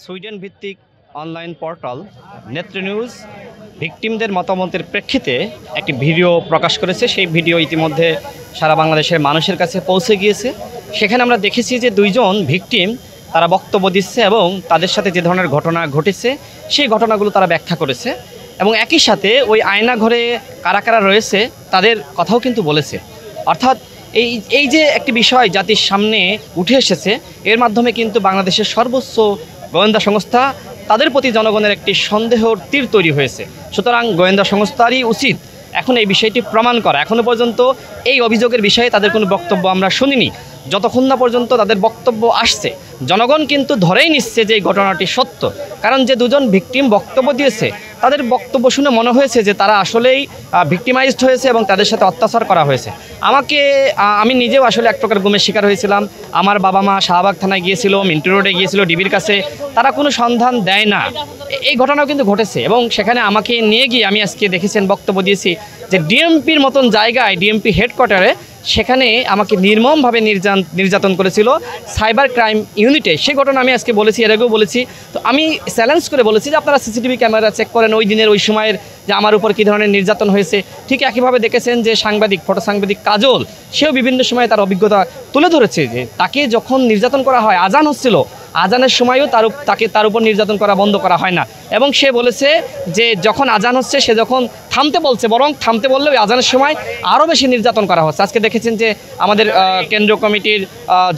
Sweden ভিত্তিক online portal Netra news ভিকটিমদের মতামতের প্রেক্ষিতে একটি ভিডিও প্রকাশ করেছে। সেই ভিডিও ইতিমধ্যে সারা বাংলাদেশের মানুষের কাছে পৌঁছে গিয়েছে। সেখানে আমরা দেখেছি যে দুইজন ভিকটিম তারা বক্তব্য দিচ্ছে এবং তাদের সাথে যে ধরনের ঘটনা ঘটেছে, সেই ঘটনাগুলো তারা ব্যাখ্যা করেছে এবং একই সাথে ওই আয়না ঘরে কারা কারা রয়েছে তাদের কথাও কিন্তু বলেছে। অর্থাৎ এই এই যে একটি বিষয় জাতির সামনে উঠে এসেছে, এর মাধ্যমে কিন্তু বাংলাদেশের সর্বোচ্চ গোয়েন্দা সংস্থা তাদের প্রতি জনগণের একটি সন্দেহর তীর তৈরি হয়েছে। সুতরাং গোয়েন্দা সংস্থারই উচিত এখন এই বিষয়টি প্রমাণ করা। এখনও পর্যন্ত এই অভিযোগের বিষয়ে তাদের কোনো বক্তব্য আমরা শুনিনি। যতক্ষণ না পর্যন্ত তাদের বক্তব্য আসছে, জনগণ কিন্তু ধরেই নিচ্ছে যে এই ঘটনাটি সত্য। কারণ যে দুজন ভিকটিম বক্তব্য দিয়েছে তাদের বক্তব্য শুনে মনে হয়েছে যে তারা আসলেই ভিক্টিমাইজড হয়েছে এবং তাদের সাথে অত্যাচার করা হয়েছে। আমাকে আমি নিজেও আসলে এক প্রকার গুমের শিকার হয়েছিলাম। আমার বাবা মা শাহবাগ থানায় গিয়েছিল, মিন্টু রোডে গিয়েছিল, ডিবির কাছে। তারা কোনো সন্ধান দেয় না। এই ঘটনাও কিন্তু ঘটেছে এবং সেখানে আমাকে নিয়ে গিয়ে আমি আজকে দেখেছেন বক্তব্য দিয়েছি যে ডিএমপির মতন জায়গায়, ডিএমপি হেডকোয়ার্টারে সেখানে আমাকে নির্মমভাবে নির্যান, নির্যাতন করেছিল। সাইবার ক্রাইম ইউনিটে। সেই ঘটনা আমি আজকে বলেছি, এর আগেও বলেছি। তো আমি চ্যালেঞ্জ করে বলেছি যে, আপনারা সিসিটিভি ক্যামেরা চেক করেন ওই দিনের, ওই সময়ের যে আমার উপর কী ধরনের নির্যাতন হয়েছে। ঠিক একইভাবে দেখেছেন যে, সাংবাদিক ফটো সাংবাদিক কাজল, সেও বিভিন্ন সময়ে তার অভিজ্ঞতা তুলে ধরেছে যে, তাকে যখন নির্যাতন করা হয়, আজান হচ্ছিল আজানের সময়ও তার তাকে তার উপর নির্যাতন করা বন্ধ করা হয় না। এবং সে বলেছে যে যখন আজান হচ্ছে, সে যখন থামতে বলছে, বরং থামতে বললে ওই আজানের সময় আরও বেশি নির্যাতন করা হচ্ছে। আজকে দেখেছেন যে আমাদের কেন্দ্রীয় কমিটির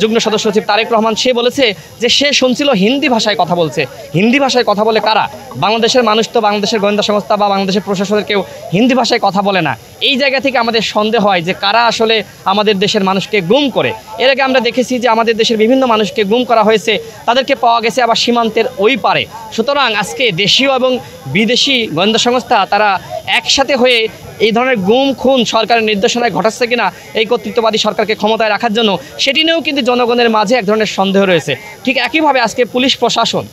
যুগ্ম সদস্য সচিব তারেক রহমান, সে বলেছে যে সে শুনছিল হিন্দি ভাষায় কথা বলছে। হিন্দি ভাষায় কথা বলে কারা? বাংলাদেশের মানুষ তো বাংলাদেশের গোয়েন্দা সংস্থা বা বাংলাদেশের প্রশাসনের কেউ হিন্দি ভাষায় কথা বলে না। এই জায়গা থেকে আমাদের সন্দেহ হয় যে কারা আসলে আমাদের দেশের মানুষকে গুম করে। এর আগে আমরা দেখেছি যে আমাদের দেশের বিভিন্ন মানুষকে গুম করা হয়েছে। তাদেরকে পাওয়া গেছে আবার সীমান্তের ওই পারে। সুতরাং আজকে দেশীয় এবং বিদেশি গোয়েন্দা সংস্থা তারা একসাথে হয়ে এই ধরনের গুম, খুন সরকারের নির্দেশনায় ঘটাচ্ছে কিনা এই কর্তৃত্ববাদী সরকারকে ক্ষমতায় রাখার জন্য, সেটি নিয়েও কিন্তু জনগণের মাঝে এক ধরনের সন্দেহ রয়েছে। ঠিক একইভাবে আজকে পুলিশ প্রশাসন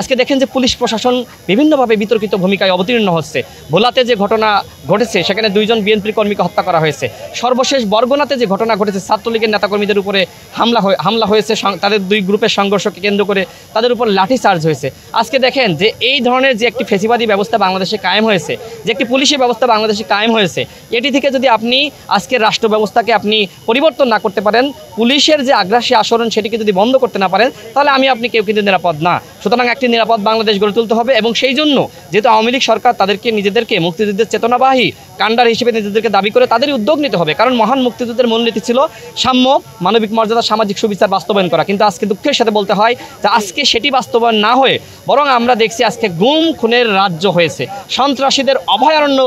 আজকে দেখেন যে পুলিশ প্রশাসন বিভিন্নভাবে বিতর্কিত ভূমিকায় অবতীর্ণ হচ্ছে। ভোলাতে যে ঘটনা ঘটেছে, সেখানে দুইজন বিএনপি কর্মীকে হত্যা করা হয়েছে। সর্বশেষ বরগুনাতে যে ঘটনা ঘটেছে, ছাত্রলীগের নেতাকর্মীদের উপরে হামলা হামলা হয়েছে তাদের দুই গ্রুপের সংঘর্ষকে কেন্দ্র করে তাদের উপর লাঠি চার্জ হয়েছে। আজকে দেখেন যে এই ধরনের যে একটি ফেসিবাদী ব্যবস্থা বাংলাদেশে কায়েম হয়েছে, যে একটি পুলিশি ব্যবস্থা বাংলাদেশে কায়েম হয়েছে, এটি থেকে যদি আপনি আজকের রাষ্ট্র ব্যবস্থাকে আপনি পরিবর্তন না করতে পারেন পুলিশের যে আগ্রাসী আচরণ সেটিকে যদি বন্ধ করতে না পারেন, তাহলে আমি আপনি কেউ কিন্তু নিরাপদ না। সুতরাং একটি নিরাপদ বাংলাদেশ গড়ে তুলতে হবে এবং সেই জন্য যেহেতু আওয়ামী লীগ সরকার তাদেরকে নিজেদেরকে মুক্তিযুদ্ধের চেতনাবাহী কাণ্ডার হিসেবে নিজেদেরকে দাবি করে তাদেরই উদ্যোগ নিতে হবে, কারণ মহান মুক্তিযুদ্ধের মূলনীতি ছিল সাম্য মানবিক মর্যাদা, সামাজিক সুবিচার বাস্তবায়ন করা। কিন্তু আজকে দুঃখের সাথে বলতে হয় যে আজকে সেটি বাস্তবায়ন না হয়ে বরং আমরা দেখছি আজকে গুম খুনের রাজ্য হয়েছে। সন্ত্রাসীদের অভয়ারণ্য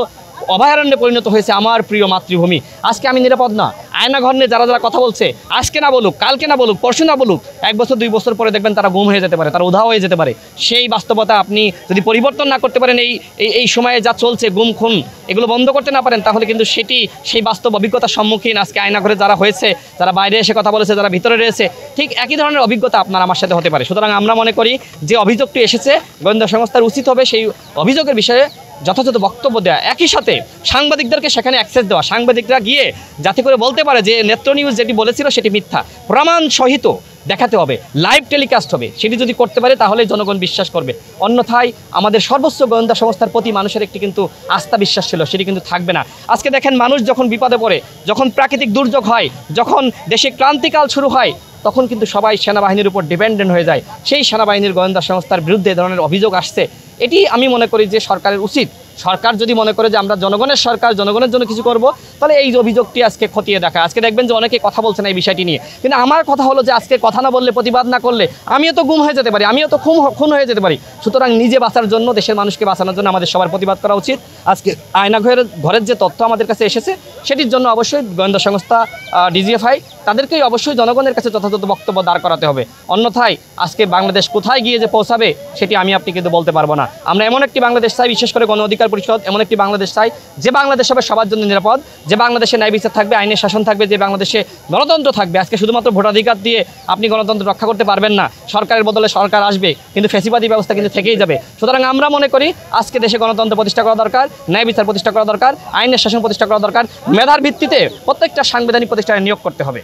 অভয়ারণ্যে পরিণত হয়েছে আমার প্রিয় মাতৃভূমি। আজকে আমি নিরাপদ না। আয়না ঘর নিয়ে যারা যারা কথা বলছে, আজকে না বলুক, কালকে না বলুক, পরশু না বলুক, এক বছর, দুই বছর পরে দেখবেন তারা গুম হয়ে যেতে পারে, তারা উধাও হয়ে যেতে পারে। সেই বাস্তবতা আপনি যদি পরিবর্তন না করতে পারেন, এই, এই- সময়ে যা চলছে, গুম, খুন, এগুলো বন্ধ করতে না পারেন, তাহলে কিন্তু সেটি, সেই বাস্তব অভিজ্ঞতার সম্মুখীন আজকে আয়না ঘরে যারা হয়েছে, যারা বাইরে এসে কথা বলেছে, যারা ভিতরে রয়েছে, ঠিক একই ধরনের অভিজ্ঞতা আপনার আমার সাথে হতে পারে। সুতরাং আমরা মনে করি, যে অভিযোগটি এসেছে, গোয়েন্দা সংস্থার উচিত হবে সেই অভিযোগের বিষয়ে যথাযথ বক্তব্য দেওয়া একই সাথে সাংবাদিকদেরকে সেখানে অ্যাক্সেস দেওয়া। সাংবাদিকরা গিয়ে যাতে করে বলতে পারে যে নেত্র নিউজ যেটি বলেছিল সেটি মিথ্যা। প্রমাণ সহিত দেখাতে হবে। লাইভ টেলিকাস্ট হবে। সেটি যদি করতে পারে তাহলে জনগণ বিশ্বাস করবে। অন্যথায় আমাদের সর্বোচ্চ গোয়েন্দা সংস্থার প্রতি মানুষের একটি কিন্তু আস্থা বিশ্বাস ছিল, সেটি কিন্তু থাকবে না। আজকে দেখেন মানুষ যখন বিপদে পড়ে, যখন প্রাকৃতিক দুর্যোগ হয়, যখন দেশে ক্রান্তিকাল শুরু হয়, তখন কিন্তু সবাই সেনাবাহিনীর উপর ডিপেন্ডেন্ট হয়ে যায়। সেই সেনাবাহিনীর গোয়েন্দা সংস্থার বিরুদ্ধে ধরনের অভিযোগ আসছে। এটি আমি মনে করি যে সরকারের উচিত। সরকার যদি মনে করে যে আমরা জনগণের সরকার, জনগণের জন্য কিছু করব, তাহলে এই অভিযোগটি আজকে খতিয়ে দেখা। আজকে দেখবেন যে অনেকে কথা বলছেন এই বিষয়টি নিয়ে। কিন্তু আমার কথা হলো যে আজকে কথা না বললে, প্রতিবাদ না করলে আমিও তো গুম হয়ে যেতে পারি, আমিও তো খুন খুন হয়ে যেতে পারি। সুতরাং নিজে বাঁচার জন্য, দেশের মানুষকে বাঁচানোর জন্য আমাদের সবার প্রতিবাদ করা উচিত। আজকে আয়না ঘরের যে তথ্য আমাদের কাছে এসেছে, সেটির জন্য অবশ্যই গোয়েন্দা সংস্থা ডিজিএফআই তাদেরকেই অবশ্যই জনগণের কাছে যথাযথ বক্তব্য দাঁড় করাতে হবে। অন্যথায় আজকে বাংলাদেশ কোথায় গিয়ে যে পৌঁছাবে, সেটি আমি আপনি কিন্তু বলতে পারব না। আমরা এমন একটি বাংলাদেশ চাই, বিশেষ করে গণ অধিকার পরিষদ এমন একটি বাংলাদেশ চাই, যে বাংলাদেশ হবে সবার জন্য নিরাপদ, যে বাংলাদেশে ন্যায় বিচার থাকবে, আইনের শাসন থাকবে, যে বাংলাদেশে গণতন্ত্র থাকবে। আজকে শুধুমাত্র ভোটাধিকার দিয়ে আপনি গণতন্ত্র রক্ষা করতে পারবেন না। সরকারের বদলে সরকার আসবে, কিন্তু ফেসিবাদী ব্যবস্থা কিন্তু থেকেই যাবে। সুতরাং আমরা মনে করি, আজকে দেশে গণতন্ত্র প্রতিষ্ঠা করা দরকার, ন্যায় বিচার প্রতিষ্ঠা করা দরকার, আইনের শাসন প্রতিষ্ঠা করা দরকার। মেধার ভিত্তিতে প্রত্যেকটা সাংবিধানিক প্রতিষ্ঠানে নিয়োগ করতে হবে।